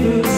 neighbors.